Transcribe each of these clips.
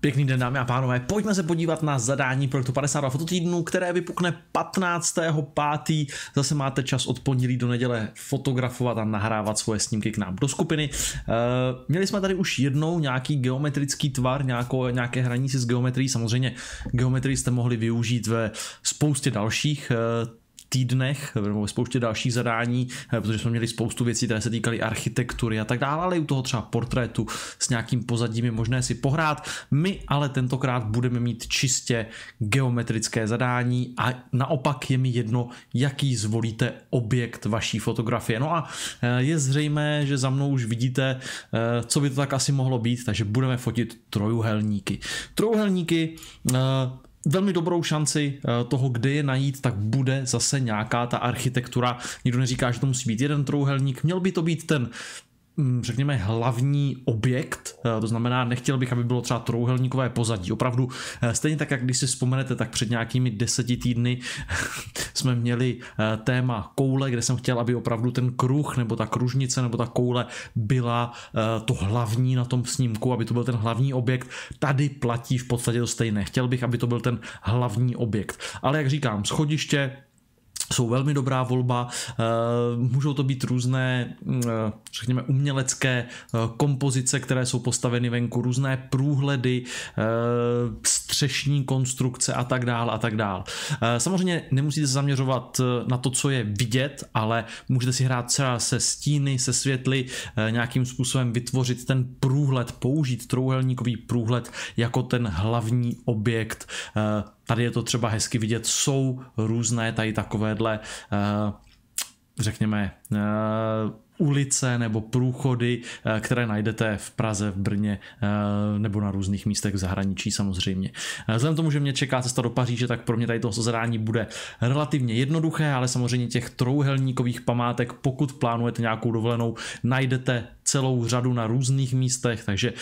Pěkný den dámy a pánové, pojďme se podívat na zadání projektu 52 fototýdnu, které vypukne 15.5. Zase máte čas od pondělí do neděle fotografovat a nahrávat svoje snímky k nám do skupiny. Uh, měli jsme tady už jednou nějaký geometrický tvar, nějakou, nějaké hraní si s geometrií, samozřejmě geometrii jste mohli využít ve spoustě dalších uh, týdnech nebo spoustě dalších zadání, eh, protože jsme měli spoustu věcí, které se týkaly architektury a tak dále, ale i u toho třeba portrétu s nějakým pozadím je možné si pohrát. My ale tentokrát budeme mít čistě geometrické zadání a naopak je mi jedno, jaký zvolíte objekt vaší fotografie. No a eh, je zřejmé, že za mnou už vidíte, eh, co by to tak asi mohlo být, takže budeme fotit trojuhelníky. Trojuhelníky velmi dobrou šanci eh, toho, kde je najít, tak bude zase nějaká ta architektura. Nikdo neříká, že to musí být jeden trouhelník, měl by to být ten Mm, řekněme, hlavní objekt, to znamená, nechtěl bych, aby bylo třeba trouhelníkové pozadí. Opravdu, eh, stejně tak, jak když si vzpomenete, tak před nějakými deseti týdny jsme měli eh, téma koule, kde jsem chtěl, aby opravdu ten kruh, nebo ta kružnice, nebo ta koule byla to hlavní na tom snímku, aby to byl ten hlavní objekt. Tady platí v podstatě to stejné. Chtěl bych, aby to byl ten hlavní objekt. Ale jak říkám, schodiště, jsou velmi dobrá volba, eh, můžou to být různé, mm, eh, řekněme, umělecké eh, kompozice, které jsou postaveny venku, různé průhledy, střešní konstrukce a tak dál a tak dál. Samozřejmě nemusíte se zaměřovat na to, co je vidět, ale můžete si hrát třeba se stíny, se světly, nějakým způsobem vytvořit ten průhled, použít trouhelníkový průhled jako ten hlavní objekt Tady je to třeba hezky vidět, jsou různé tady takovéhle, eh, řekněme, eh, ulice nebo průchody, eh, které najdete v Praze, v Brně nebo na různých místech v zahraničí samozřejmě. Vzhledem tomu, že mě čeká cesta do Paříže, tak pro mě tady to zadání bude relativně jednoduché, ale samozřejmě těch trouhelníkových památek, pokud plánujete nějakou dovolenou, najdete celou řadu na různých místech, takže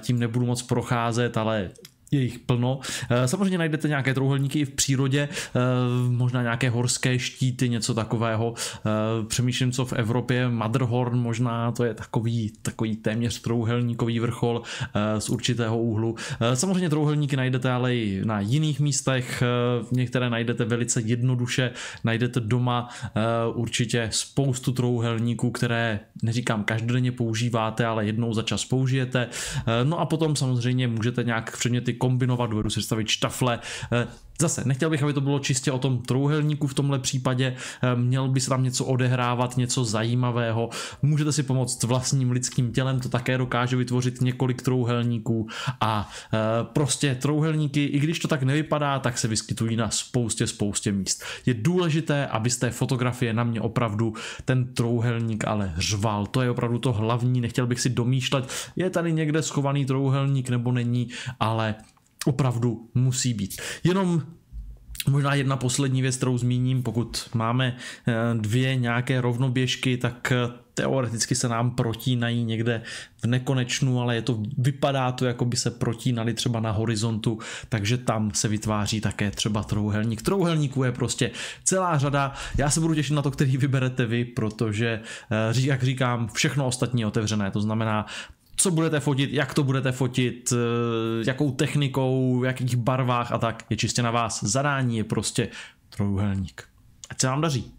tím nebudu moc procházet, ale je jich plno. Eh, samozřejmě najdete nějaké trouhelníky i v přírodě, eh, možná nějaké horské štíty, něco takového. Eh, přemýšlím, co v Evropě, Matterhorn možná, to je takový, takový téměř trouhelníkový vrchol z určitého úhlu. Samozřejmě trouhelníky najdete ale i na jiných místech, některé najdete velice jednoduše, najdete doma určitě spoustu trouhelníků, které neříkám každodenně používáte, ale jednou za čas použijete. No a potom samozřejmě můžete nějak předměty kombinovat, dovedu si představit štafle. Eh, zase, nechtěl bych, aby to bylo čistě o tom trouhelníku v tomhle případě, eh, měl by se tam něco odehrávat, něco zajímavého. Můžete si pomoct vlastním lidským tělem, to také dokáže vytvořit několik trouhelníků a eh, prostě trouhelníky, i když to tak nevypadá, tak se vyskytují na spoustě, spoustě míst. Je důležité, aby z té fotografie na mě opravdu ten trouhelník ale řval. To je opravdu to hlavní, nechtěl bych si domýšlet, je tady někde schovaný trouhelník nebo není, ale opravdu musí být. Jenom Možná jedna poslední věc, kterou zmíním, pokud máme eh, dvě nějaké rovnoběžky, tak eh, teoreticky se nám protínají někde v nekonečnu, ale je to, vypadá to, jako by se protínali třeba na horizontu, takže tam se vytváří také třeba trouhelník. Trouhelníků je prostě celá řada. Já se budu těšit na to, který vyberete vy, protože, eh, jak říkám, všechno ostatní je otevřené. To znamená, co budete fotit, jak to budete fotit, eh, jakou technikou, v jakých barvách a tak, je čistě na vás. Zadání je prostě trojuhelník. Ať se vám daří.